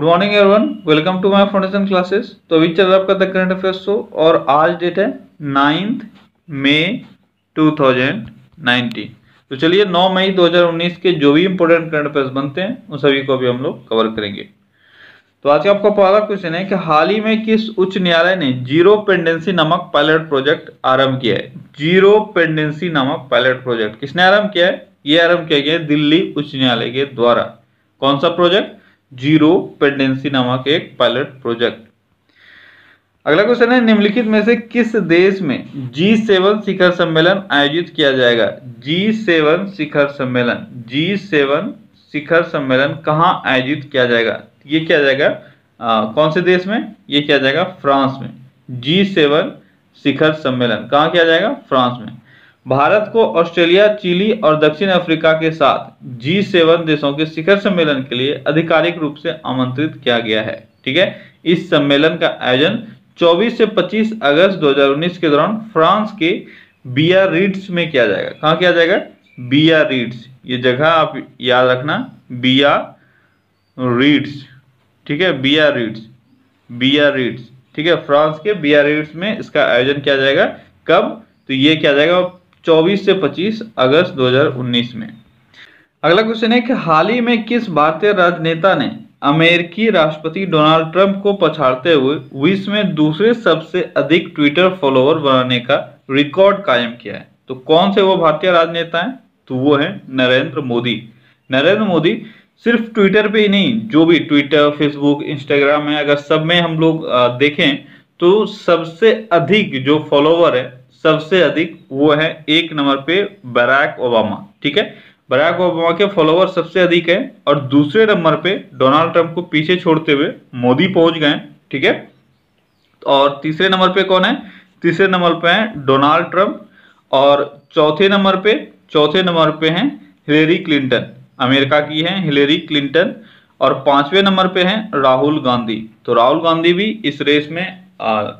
Good morning everyone welcome to my foundation classes तो अभी चल रहा आपका द करंट अफेयर्स शो और आज डेट है नाइन्थ मई 2019 तो चलिए 9 मई 2019 के जो भी इंपॉर्टेंट करंट अफेयर्स बनते हैं, उन सभी को भी हम लोग कवर करेंगे। तो आज का आपका पहला क्वेश्चन है कि हाल ही में किस उच्च न्यायालय ने ज़ीरो पेंडेंसी नामक पायलट प्रोजेक्ट आरंभ किया है? ज़ीरो पेंडेंसी नामक पायलट प्रोजेक्ट किसने आरंभ किया है? ये आरंभ किया गया दिल्ली उच्च न्यायालय के द्वारा। कौन सा प्रोजेक्ट ज़ीरो पेंडेंसी नामक एक पायलट प्रोजेक्ट। अगला क्वेश्चन है निम्नलिखित में से किस देश में जी सेवन शिखर सम्मेलन आयोजित किया जाएगा? जी सेवन शिखर सम्मेलन। जी सेवन शिखर सम्मेलन कहाँ आयोजित किया जाएगा? ये किया जाएगा आ, कौन से देश में? ये किया जाएगा फ्रांस में। जी सेवन शिखर सम्मेलन कहाँ किया जाएगा? फ्रांस में। भारत को ऑस्ट्रेलिया, चिली और दक्षिण अफ्रीका के साथ जी सेवन देशों के शिखर सम्मेलन के लिए आधिकारिक रूप से आमंत्रित किया गया है, ठीक है? इस सम्मेलन का आयोजन 24 से 25 अगस्त 2019 के दौरान फ्रांस के बिया रीड्स में किया जाएगा। कहाँ किया जाएगा? बिया रीड्स ये जगह आप याद रखना बिया रीड्स ठीक है? बिया रीड्स बिया रीड्स ठीक है? फ्रांस के बिया रीड्स में इसका आयोजन किया जाएगा। कब? तो ये किया जाएगा 24 से 25 अगस्त 2019 में। अगला क्वेश्चन है कि हाल ही में किस भारतीय राजनेता ने अमेरिकी राष्ट्रपति डोनाल्ड ट्रंप को पछाड़ते हुए विश्व में दूसरे सबसे अधिक ट्विटर फॉलोअर बनाने का रिकॉर्ड कायम किया है? तो कौन से वो भारतीय राजनेता हैं? तो वो है नरेंद्र मोदी। नरेंद्र मोदी सिर्फ़ ट्विटर पे ही नहीं, जो भी ट्विटर, फेसबुक, इंस्टाग्राम है, अगर सब में हम लोग देखें तो सबसे अधिक जो फॉलोवर है सबसे अधिक वो है एक नंबर पे बराक ओबामा, ठीक है? बराक ओबामा के फॉलोवर सबसे अधिक है और दूसरे नंबर पे डोनाल्ड ट्रंप को पीछे छोड़ते हुए मोदी पहुँच गए, ठीक है? और तीसरे नंबर पे कौन है? तीसरे नंबर पे है डोनाल्ड ट्रंप और चौथे नंबर पे, चौथे नंबर पे हैं हिलेरी क्लिंटन, अमेरिका की हैं हिलेरी क्लिंटन और पाँचवें नंबर पे हैं राहुल गांधी। तो राहुल गांधी भी इस रेस में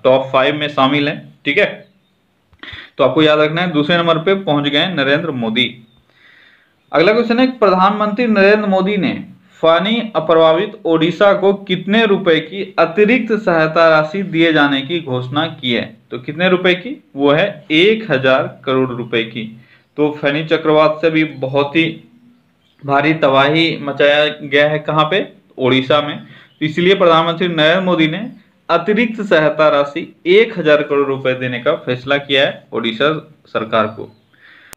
टॉप फाइव में शामिल हैं, ठीक है? तो आपको याद रखना है, दूसरे नंबर पे पहुँच गए नरेंद्र मोदी। अगला क्वेश्चन है, प्रधानमंत्री नरेंद्र मोदी ने फानी अप्रभावित ओडिशा को कितने रुपए की अतिरिक्त सहायता राशि दिए जाने की घोषणा की है? तो कितने रुपए की? वो है एक हज़ार करोड़ रुपए की। तो फनी चक्रवात से भी बहुत ही भारी तबाही मचाया गया है कहाँ पे? ओडिशा में। तो इसलिए प्रधानमंत्री नरेंद्र मोदी ने अतिरिक्त सहायता राशि एक हज़ार करोड़ रुपए देने का फैसला किया है ओडिशा सरकार को।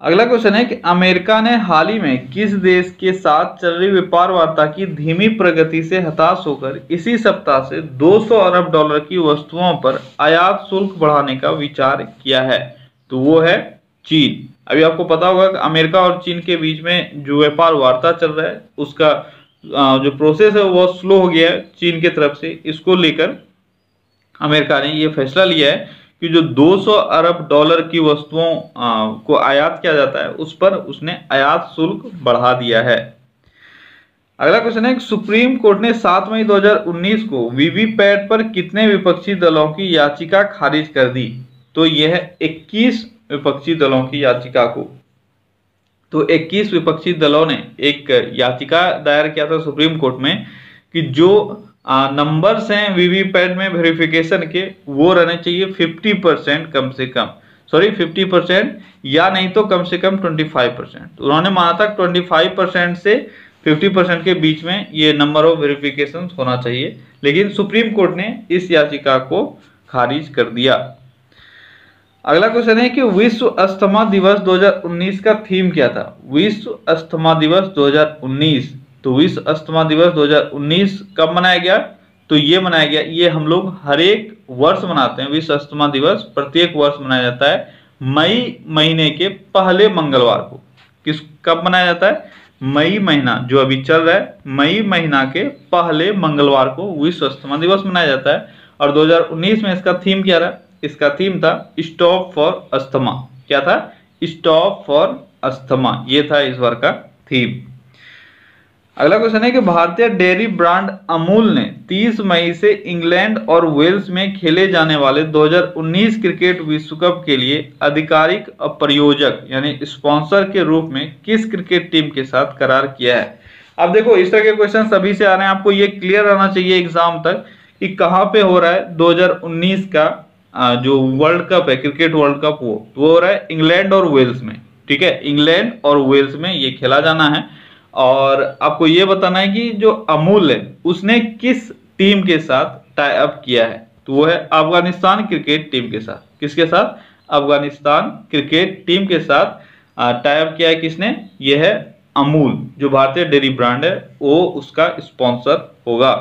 अगला क्वेश्चन है कि अमेरिका ने हाल ही में किस देश के साथ चल रही व्यापार वार्ता की धीमी प्रगति से हताश होकर इसी सप्ताह से 200 अरब डॉलर की वस्तुओं पर आयात शुल्क बढ़ाने का विचार किया है तो वो है चीन। अभी आपको पता होगा कि अमेरिका और चीन के बीच में जो व्यापार वार्ता चल रहा है, उसका जो प्रोसेस है वो स्लो हो गया है चीन की तरफ़ से। इसको लेकर अमेरिका ने यह फैसला लिया है कि जो 200 अरब डॉलर की वस्तुओं को आयात किया जाता है, उस पर उसने आयात शुल्क बढ़ा दिया है। अगला क्वेश्चन है सुप्रीम कोर्ट ने 7 मई 2019 को वीवीपैट पर कितने विपक्षी दलों की याचिका खारिज कर दी? तो यह 21 विपक्षी दलों की याचिका को। तो 21 विपक्षी दलों ने एक याचिका दायर किया था सुप्रीम कोर्ट में कि जो नंबर्स हैं वीवीपैट में वेरिफिकेशन के, वो रहने चाहिए 50 परसेंट कम से कम। सॉरी 50 परसेंट या नहीं तो कम से कम 25 परसेंट तो उन्होंने माना था 25 परसेंट से 50 परसेंट के बीच में ये नंबर ऑफ़ वेरिफिकेशन होना चाहिए। लेकिन सुप्रीम कोर्ट ने इस याचिका को खारिज कर दिया। अगला क्वेश्चन है कि विश्व अस्थमा दिवस 2019 का थीम क्या था? विश्व अस्थमा दिवस 2019 तो विश्व अस्थमा दिवस 2019 कब मनाया गया? तो ये मनाया गया, ये हम लोग हर एक वर्ष मनाते हैं। विश्व अस्थमा दिवस प्रत्येक वर्ष मनाया जाता है, मई महीने के पहले मंगलवार को। किस, कब मनाया जाता है? मई महीना, जो अभी चल रहा है, मई महीना के पहले मंगलवार को विश्व अस्थमा दिवस मनाया जाता है। और 2019 में इसका थीम क्या रहा? इसका थीम था स्टॉप फॉर अस्थमा क्या था? स्टॉप फॉर अस्थमा ये था इस बार का थीम अगला क्वेश्चन है कि भारतीय डेयरी ब्रांड अमूल ने 30 मई से इंग्लैंड और वेल्स में खेले जाने वाले 2019 क्रिकेट विश्व कप के लिए आधिकारिक प्रयोजक यानी स्पॉन्सर के रूप में किस क्रिकेट टीम के साथ करार किया है? अब देखो, इस तरह के क्वेश्चन सभी से आ रहे हैं। आपको ये क्लियर रहना चाहिए एग्ज़ाम तक कि कहाँ पे हो रहा है 2019 का जो वर्ल्ड कप है क्रिकेट वर्ल्ड कप वो वो हो रहा है इंग्लैंड और वेल्स में। ठीक है? इंग्लैंड और वेल्स में ये खेला जाना है। और आपको ये बताना है कि जो अमूल है, उसने किस टीम के साथ टाई अप किया है? तो वो है अफ़गानिस्तान क्रिकेट टीम के साथ। किसके साथ? अफ़गानिस्तान क्रिकेट टीम के साथ टाई अप किया है किसने? ये है अमूल, जो भारतीय डेयरी ब्रांड है, वो उसका स्पॉन्सर होगा।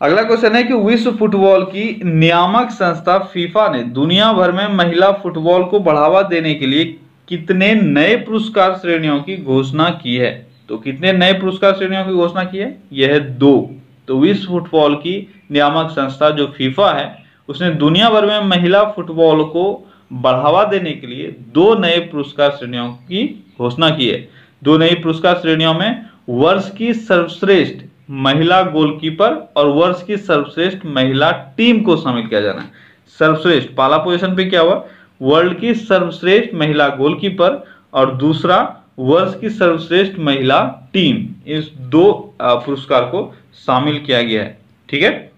अगला क्वेश्चन है कि विश्व फुटबॉल की नियामक संस्था फीफा ने दुनिया भर में महिला फुटबॉल को बढ़ावा देने के लिए कितने नए पुरस्कार श्रेणियों की घोषणा की है? तो कितने नए पुरस्कार श्रेणियों की घोषणा की है? यह है दो। तो विश्व फुटबॉल की नियामक संस्था जो फीफा है, उसने दुनिया भर में महिला फुटबॉल को बढ़ावा देने के लिए दो नए पुरस्कार श्रेणियों की घोषणा की है। दो नई पुरस्कार श्रेणियों में वर्ष की सर्वश्रेष्ठ महिला गोलकीपर और वर्ष की सर्वश्रेष्ठ महिला टीम को शामिल किया जाना है। सर्वश्रेष्ठ, पहला पोजीशन पे क्या हुआ? वर्ल्ड की सर्वश्रेष्ठ महिला गोलकीपर और दूसरा वर्ष की सर्वश्रेष्ठ महिला टीम। इस दो पुरस्कार को शामिल किया गया है। ठीक है?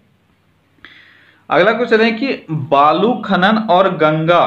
अगला क्वेश्चन है कि बालू खनन और गंगा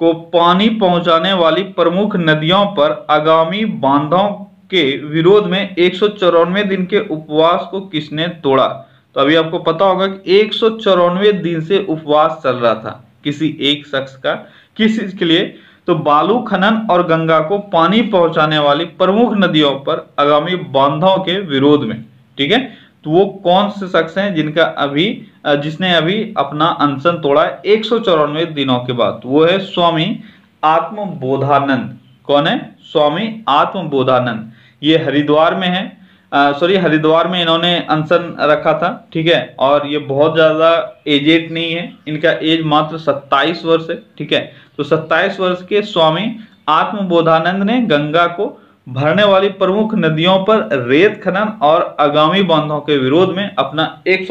को पानी पहुँचाने वाली प्रमुख नदियों पर आगामी बांधों के विरोध में एक सौ चौरानवे दिन के उपवास को किसने तोड़ा? तो अभी आपको पता होगा कि एक सौ चौरानवे दिन से उपवास चल रहा था। किसी एक शख्स का किस चीज़ के लिए? तो बालू खनन और गंगा को पानी पहुँचाने वाली प्रमुख नदियों पर आगामी बांधों के विरोध में, ठीक है? तो वो कौन से शख्स हैं जिनका अभी जिसने अभी अपना अनशन तोड़ा एक सौ चौरानवे दिनों के बाद। वो है स्वामी आत्मबोधानंद। कौन है? स्वामी आत्मबोधानंद। ये हरिद्वार में है। सॉरी हरिद्वार में इन्होंने अनशन रखा था, ठीक है? और ये बहुत ज़्यादा एजेड नहीं है। इनका एज मात्र 27 वर्ष है, ठीक है? तो 27 वर्ष के स्वामी आत्मबोधानंद ने गंगा को भरने वाली प्रमुख नदियों पर रेत खनन और आगामी बांधों के विरोध में अपना एक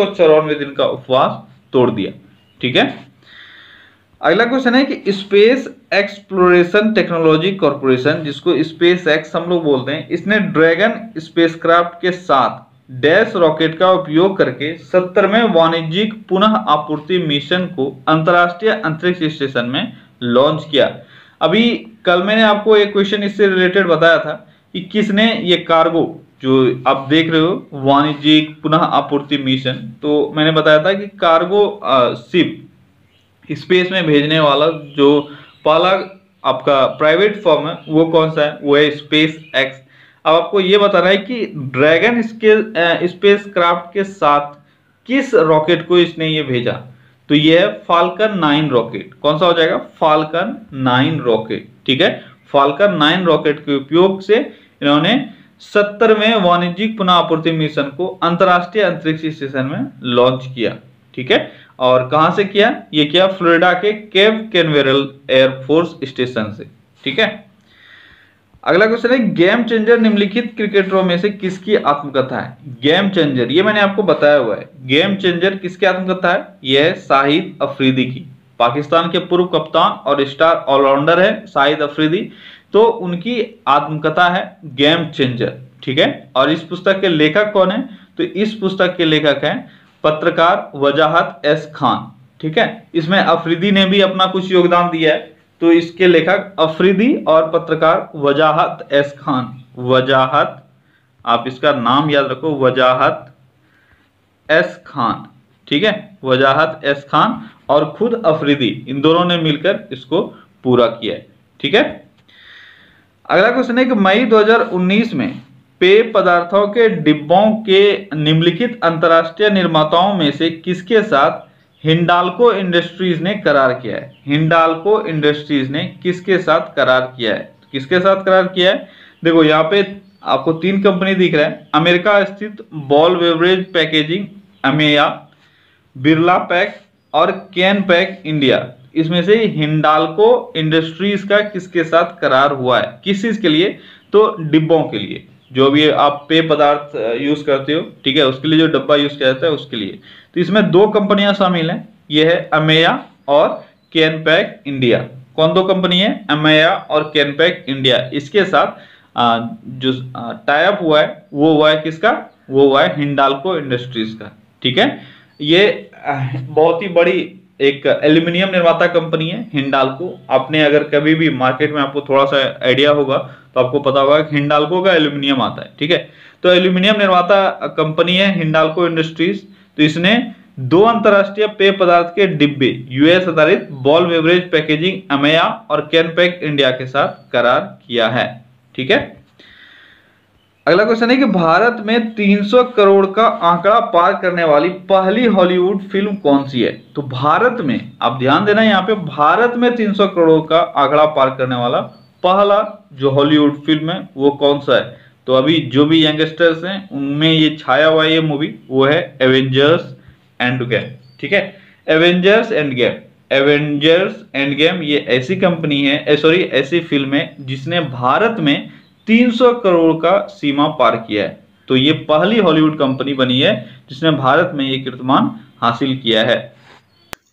दिन का उपवास तोड़ दिया, ठीक है? अगला क्वेश्चन है कि स्पेस एक्सप्लोरेशन टेक्नोलॉजी कॉरपोरेशन जिसको स्पेस एक्स हम लोग बोलते हैं, इसने ड्रैगन स्पेसक्राफ्ट के साथ डैश रॉकेट का उपयोग करके सत्तरवें वाणिज्यिक पुनः आपूर्ति मिशन को अंतरराष्ट्रीय अंतरिक्ष स्टेशन में लॉन्च किया। अभी कल मैंने आपको एक क्वेश्चन इससे रिलेटेड बताया था कि किसने ये कार्गो जो आप देख रहे हो, वाणिज्यिक पुनः आपूर्ति मिशन तो मैंने बताया था कि कार्गो शिप स्पेस में भेजने वाला जो पहला आपका प्राइवेट फॉर्म है, वो कौन सा है? वो है स्पेस एक्स अब आपको ये बताना है कि ड्रैगन स्के स्पेस क्राफ्ट के साथ किस रॉकेट को इसने ये भेजा? तो ये है फाल्कन नाइन रॉकेट कौन सा हो जाएगा? फाल्कन नाइन रॉकेट ठीक है? फाल्कन नाइन रॉकेट के उपयोग से इन्होंने सत्तरवें वाणिज्यिक पुनः आपूर्ति मिशन को अंतरराष्ट्रीय अंतरिक्ष स्टेशन में लॉन्च किया। ठीक है? और कहाँ से किया? ये किया फ्लोरिडा के केव कैनवेरल एयरफोर्स स्टेशन से, ठीक है? अगला क्वेश्चन है, गेम चेंजर निम्नलिखित क्रिकेटरों में से किसकी आत्मकथा है? गेम चेंजर, ये मैंने आपको बताया हुआ है। गेम चेंजर किसकी आत्मकथा है? यह शाहिद अफरीदी की। पाकिस्तान के पूर्व कप्तान और स्टार ऑलराउंडर है शाहिद अफरीदी तो उनकी आत्मकथा है गेम चेंजर, ठीक है? और इस पुस्तक के लेखक कौन है? तो इस पुस्तक के लेखक हैं पत्रकार वजाहत एस खान, ठीक है? इसमें अफरीदी ने भी अपना कुछ योगदान दिया है। तो इसके लेखक अफरीदी और पत्रकार वजाहत एस खान। वजाहत, आप इसका नाम याद रखो, वजाहत एस खान, ठीक है? वजाहत एस खान और खुद अफरीदी, इन दोनों ने मिलकर इसको पूरा किया है, ठीक है? अगला क्वेश्चन है कि मई 2019 में पेय पदार्थों के डिब्बों के निम्नलिखित अंतरराष्ट्रीय निर्माताओं में से किसके साथ हिंडाल्को इंडस्ट्रीज़ ने करार किया है? हिंडाल्को इंडस्ट्रीज़ ने किसके साथ करार किया है? किसके साथ करार किया है? देखो, यहाँ पे आपको तीन कंपनी दिख रहा है। अमेरिका स्थित बॉल बेवरेज पैकेजिंग, अमेया, बिरला पैक और कैन पैक इंडिया। इसमें से हिंडाल्को इंडस्ट्रीज़ का किसके साथ करार हुआ है? किस चीज़ के लिए? तो डिब्बों के लिए। जो भी आप पेय पदार्थ यूज़ करते हो, ठीक है, उसके लिए जो डब्बा यूज़ किया जाता है, उसके लिए। तो इसमें दो कंपनियाँ शामिल हैं, ये है अमेया और कैन पैक इंडिया कौन दो कंपनी है? अमेया और कैन पैक इंडिया इसके साथ जो टाइप हुआ है, वो हुआ है किसका? वो हुआ है हिंडालको इंडस्ट्रीज़ का, ठीक है? ये बहुत ही बड़ी एक एल्यूमिनियम निर्माता कंपनी है हिंडालको। आपने अगर कभी भी मार्केट में आपको थोड़ा सा आइडिया होगा तो आपको पता होगा हिंडाल्को का एल्यूमिनियम आता है, ठीक है? तो एल्यूमिनियम निर्माता कंपनी है हिंडाल्को इंडस्ट्रीज़। तो इसने दो अंतरराष्ट्रीय पेय पदार्थ के डिब्बे, यूएस आधारित बॉल बेवरेज पैकेजिंग अमेया और कैनपैक इंडिया के साथ करार किया है, ठीक है? अगला क्वेश्चन है कि भारत में 300 करोड़ का आंकड़ा पार करने वाली पहली हॉलीवुड फ़िल्म कौन सी है? तो भारत में, आप ध्यान देना यहाँ पे, भारत में 300 करोड़ का आंकड़ा पार करने वाला पहला जो हॉलीवुड फ़िल्म है, वो कौन सा है? तो अभी जो भी यंगस्टर्स हैं, उनमें ये छाया हुआ ये मूवी वो है एवेंजर्स एंड गेम ठीक है? Avengers end game Avengers end game ये ऐसी कंपनी है सॉरी ऐसी फ़िल्म है, जिसने भारत में 300 करोड़ का सीमा पार किया है। तो ये पहली हॉलीवुड कंपनी बनी है, जिसने भारत में ये कीर्तमान हासिल किया है।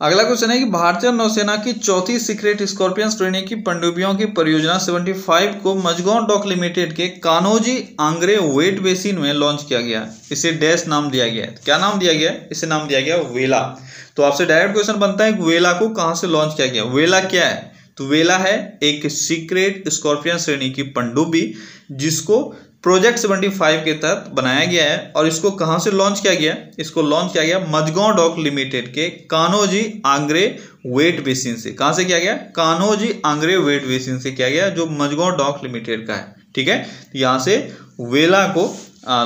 अगला क्वेश्चन है कि भारतीय नौसेना की चौथी सीक्रेट स्कॉर्पियन श्रेणी की पनडुब्बियों की परियोजना 75 को मजगांव डॉक लिमिटेड के कानोजी आंग्रे वेट बेसिन में लॉन्च किया गया। इसे डैश नाम दिया गया है। क्या नाम दिया गया इसे नाम दिया गया वेला। तो आपसे डायरेक्ट क्वेश्चन बनता है वेला को कहाँ से लॉन्च किया गया? वेला क्या है? तो वेला है एक सीक्रेट स्कॉर्पियन श्रेणी की पनडुब्बी जिसको प्रोजेक्ट 75 के तहत बनाया गया है और इसको कहाँ से लॉन्च किया गया? इसको लॉन्च किया गया मजगांव डॉक लिमिटेड के कानोजी आंग्रे वेट बेसिन से। कहाँ से किया गया? कानोजी आंग्रे वेट बेसिन से किया गया, जो मजगांव डॉक लिमिटेड का है। ठीक है? यहाँ से वेला को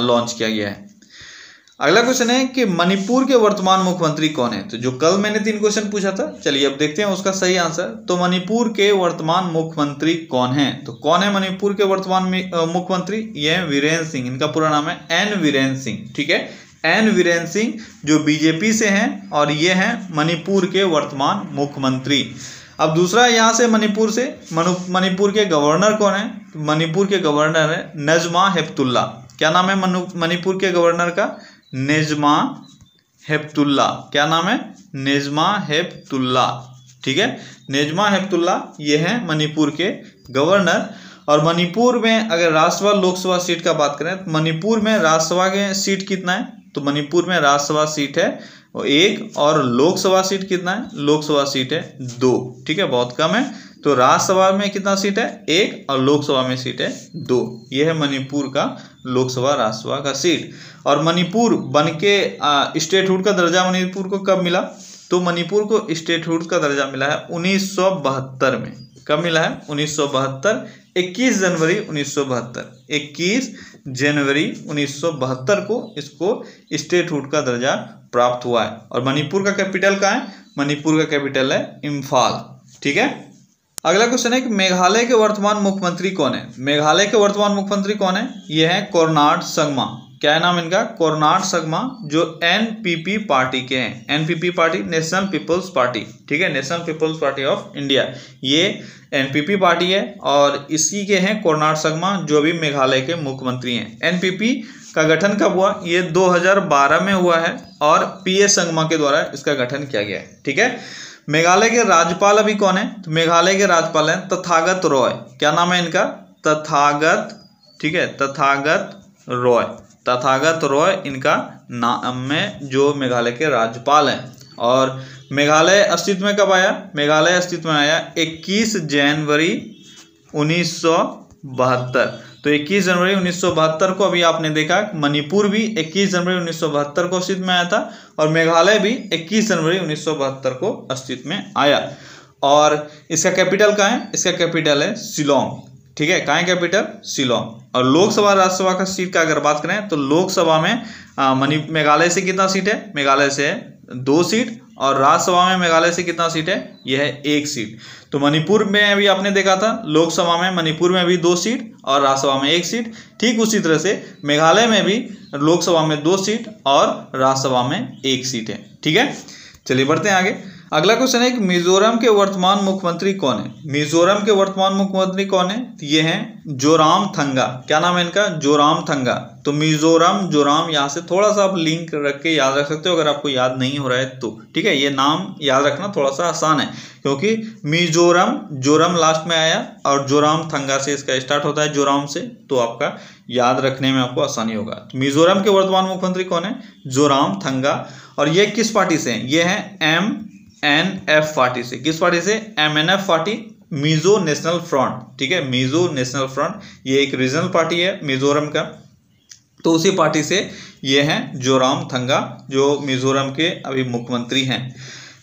लॉन्च किया गया है। अगला क्वेश्चन है कि मणिपुर के वर्तमान मुख्यमंत्री कौन है? तो जो कल मैंने तीन क्वेश्चन पूछा था, चलिए अब देखते हैं उसका सही आंसर तो मणिपुर के वर्तमान मुख्यमंत्री कौन है? तो कौन है मणिपुर के वर्तमान मुख्यमंत्री? ये वीरेंद्र सिंह, इनका पूरा नाम है एन वीरेंद्र सिंह, ठीक है? एन वीरेंद्र सिंह जो बीजेपी से हैं और ये हैं मणिपुर के वर्तमान मुख्यमंत्री। अब दूसरा यहाँ से मणिपुर से मणिपुर के गवर्नर कौन है? मणिपुर के गवर्नर है नजमा हेप्तुल्ला। क्या नाम है मणिपुर के गवर्नर का? नेजमा हेप्तुल्ला। क्या नाम है? नेजमा हेप्तुल्ला। ठीक है? नेजमा हेप्तुल्ला, ये है मणिपुर के गवर्नर। और मणिपुर में अगर राज्यसभा लोकसभा सीट का बात करें तो मणिपुर में राज्यसभा के सीट कितना है? तो मणिपुर में राज्यसभा सीट है एक और लोकसभा सीट कितना है? लोकसभा सीट है दो। ठीक है? बहुत कम है। तो राज्यसभा में कितना सीट है? एक और लोकसभा में सीट है दो। ये है मणिपुर का लोकसभा राज्यसभा का सीट। और मणिपुर बन के स्टेटहुड का दर्जा मणिपुर को कब मिला? तो मणिपुर को स्टेटहुड का दर्जा मिला है उन्नीस सौ बहत्तर में। कब मिला है? उन्नीस सौ बहत्तर, इक्कीस जनवरी उन्नीस सौ बहत्तर। इक्कीस जनवरी उन्नीस सौ बहत्तर को इसको स्टेटहुड का दर्जा प्राप्त हुआ है। और मणिपुर का कैपिटल कहाँ है? मणिपुर का कैपिटल है इम्फाल। ठीक है? अगला क्वेश्चन है कि मेघालय के वर्तमान मुख्यमंत्री कौन है? मेघालय के वर्तमान मुख्यमंत्री कौन है? ये है कोरनाड संगमा। क्या है नाम इनका? कोरनाड संगमा, जो एनपीपी पार्टी के हैं। NPP party national people's party ठीक है? National people's party of India ये एनपीपी पार्टी है और इसी के हैं कोरनाड संगमा, जो भी मेघालय के मुख्यमंत्री हैं। एनपीपी का गठन कब हुआ? ये 2012 में हुआ है और पी ए संगमा के द्वारा इसका गठन किया गया है। ठीक है? मेघालय के राज्यपाल अभी कौन है? तो मेघालय के राज्यपाल हैं तथागत रॉय। क्या नाम है इनका? तथागत, ठीक है, तथागत रॉय। तथागत रॉय इनका नाम में जो मेघालय के राज्यपाल हैं। और मेघालय अस्तित्व में कब आया? मेघालय अस्तित्व में आया 21 जनवरी उन्नीस सौ बहत्तर। तो 21 जनवरी उन्नीस सौ बहत्तर को अभी आपने देखा, मणिपुर भी 21 जनवरी उन्नीस सौ बहत्तर को अस्तित्व में आया था और मेघालय भी 21 जनवरी उन्नीस सौ बहत्तर को अस्तित्व में आया। और इसका कैपिटल कहाँ है? इसका कैपिटल है शिलोंग, ठीक है? कहाँ कैपिटल? शिलोंग। और लोकसभा, राज्यसभा का सीट का अगर बात करें तो लोकसभा में मणि, मेघालय से कितना सीट है? मेघालय से दो सीट और राज्यसभा में मेघालय से कितना सीट है? यह है एक सीट। तो मणिपुर में अभी आपने देखा था, लोकसभा में मणिपुर में भी दो सीट और राज्यसभा में एक सीट। ठीक उसी तरह से मेघालय में भी लोकसभा में दो सीट और राज्यसभा में एक सीट है। ठीक है? चलिए बढ़ते हैं आगे। अगला क्वेश्चन है कि मिजोरम के वर्तमान मुख्यमंत्री कौन है? मिजोरम के वर्तमान मुख्यमंत्री कौन है? ये हैं जोराम थंगा। क्या नाम है इनका? जोराम थंगा। तो मिजोरम, जोराम, यहाँ से थोड़ा सा आप लिंक रख के याद रख सकते हो, अगर आपको याद नहीं हो रहा है तो। ठीक है, ये नाम याद रखना थोड़ा सा आसान है, क्योंकि मिजोरम, जोरम लास्ट में आया और जोराम थंगा से इसका स्टार्ट होता है, जोराम से। तो आपका याद रखने में आपको आसानी होगा। तो मिजोरम के वर्तमान मुख्यमंत्री कौन है? जोराम थंगा। और ये किस पार्टी से हैं? ये हैं एम एन एफ़ पार्टी से किस पार्टी से? M N F party Mizo national front ठीक है? मिजो नेशनल फ्रंट ये एक रीजनल पार्टी है मिजोरम का. तो उसी पार्टी से ये हैं जोराम थंगा जो मिजोरम के अभी मुख्यमंत्री हैं.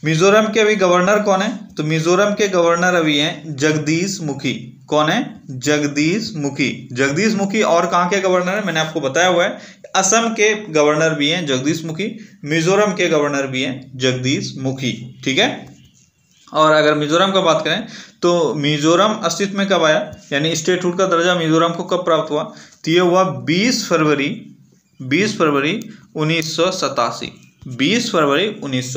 मिजोरम के अभी गवर्नर कौन है? तो मिजोरम के गवर्नर अभी हैं जगदीश मुखी. कौन है? जगदीश मुखी. जगदीश मुखी और कहाँ के गवर्नर है? मैंने आपको बताया हुआ है असम के गवर्नर भी हैं जगदीश मुखी, मिजोरम के गवर्नर भी हैं जगदीश मुखी, ठीक है? और अगर मिजोरम का बात करें तो मिजोरम अस्तित्व में कब आया? यानी स्टेटहुड का दर्जा मिजोरम को कब प्राप्त हुआ? तो ये हुआ 20 फरवरी 20 फरवरी उन्नीस 20 फरवरी उन्नीस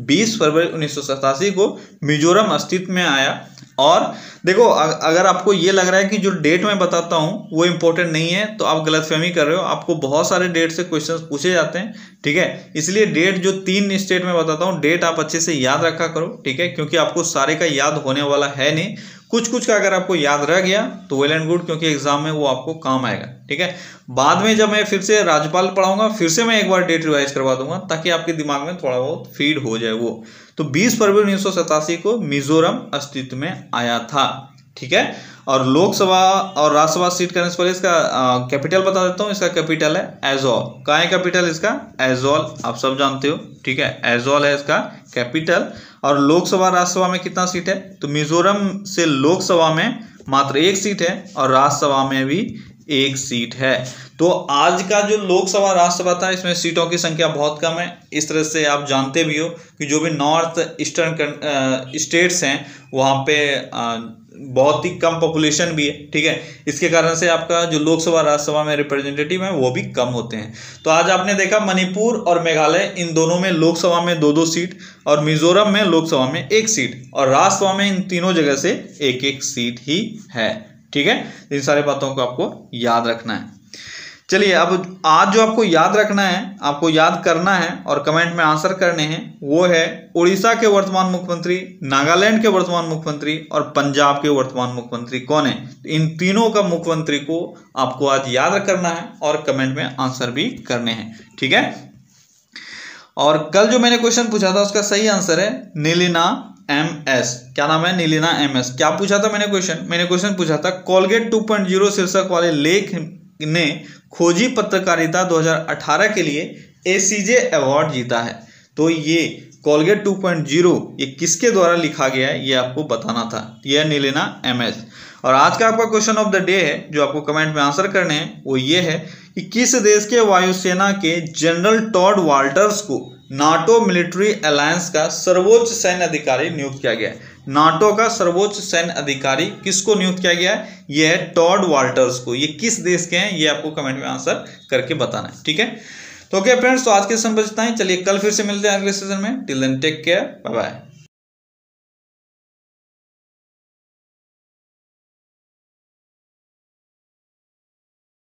20 फरवरी उन्नीस सौ सतासी को मिजोरम अस्तित्व में आया और देखो अगर आपको ये लग रहा है कि जो डेट मैं बताता हूँ, वो इम्पोर्टेंट नहीं है तो आप गलतफहमी कर रहे हो। आपको बहुत सारे डेट से क्वेश्चन पूछे जाते हैं, ठीक है? इसलिए डेट जो तीन स्टेट में बताता हूँ डेट आप अच्छे से याद रखा करो, ठीक है? क्योंकि आपको सारे का याद होने वाला है नहीं। कुछ कुछ का अगर आपको याद रह गया तो वेल एंड गुड क्योंकि एग्ज़ाम में वो आपको काम आएगा, ठीक है? बाद में जब मैं फिर से राज्यपाल पढ़ाऊँगा, फिर से मैं एक बार डेट रिवाइज करवा दूँगा, ताकि आपके दिमाग में थोड़ा बहुत फ़ीड हो जाए वो। तो 20 फरवरी उन्नीस सौ सतासी को मिजोरम अस्तित्व में आया था। ठीक है? और लोकसभा और राज्यसभा सीट करने से पहले इसका कैपिटल बता देता हूँ, इसका कैपिटल है एजोल कहा है कैपिटल इसका? एजॉल आप सब जानते हो, ठीक है? एजोल है इसका कैपिटल। और लोकसभा, राज्यसभा में कितना सीट है? तो मिजोरम से लोकसभा में मात्र एक सीट है और राज्यसभा में भी एक सीट है। तो आज का जो लोकसभा, राज्यसभा था, इसमें सीटों की संख्या बहुत कम है। इस तरह से आप जानते भी हो कि जो भी नॉर्थ ईस्टर्न स्टेट्स हैं, वहाँ पे बहुत ही कम पॉपुलेशन भी है, ठीक है? इसके कारण से आपका जो लोकसभा, राज्यसभा में रिप्रेजेंटेटिव है, वो भी कम होते हैं। तो आज आपने देखा मणिपुर और मेघालय, इन दोनों में लोकसभा में दो दो सीट और मिजोरम में लोकसभा में एक सीट और राज्यसभा में इन तीनों जगह से एक एक सीट ही है, ठीक है? इन सारे बातों को आपको याद रखना है। चलिए, अब आज जो आपको याद रखना है, आपको याद करना है और कमेंट में आंसर करने हैं, वो है उड़ीसा के वर्तमान मुख्यमंत्री, नागालैंड के वर्तमान मुख्यमंत्री और पंजाब के वर्तमान मुख्यमंत्री कौन है? इन तीनों का मुख्यमंत्री को आपको आज याद करना है और कमेंट में आंसर भी करने हैं, ठीक है? और कल जो मैंने क्वेश्चन पूछा था, उसका सही आंसर है नीलिना एम एस। क्या नाम है? Nileena M S. क्या पूछा था मैंने क्वेश्चन? मैंने क्वेश्चन पूछा था कोलगेट 2.0 शीर्षक वाले लेख ने खोजी पत्रकारिता 2018 के लिए एसीजे अवार्ड जीता है। तो ये कोलगेट 2.0 ये किसके द्वारा लिखा गया है, ये आपको बताना था। यह नीलिना एम एस और आज का आपका क्वेश्चन ऑफ़ द डे है, जो आपको कमेंट में आंसर करने हैं, वो ये है कि किस देश के वायुसेना के जनरल टॉड वाल्टर्स को नाटो मिलिट्री अलायंस का सर्वोच्च सैन्य अधिकारी नियुक्त किया गया है? नाटो का सर्वोच्च सैन्य अधिकारी किसको नियुक्त किया गया है? यह है टॉड वाल्टर्स को। ये किस देश के हैं? ये आपको कमेंट में आंसर करके बताना है, ठीक है? तो ओके फ्रेंड्स तो आज के समय बचता है। चलिए कल फिर से मिलते हैं अगले सेशन में। Till then take care bye bye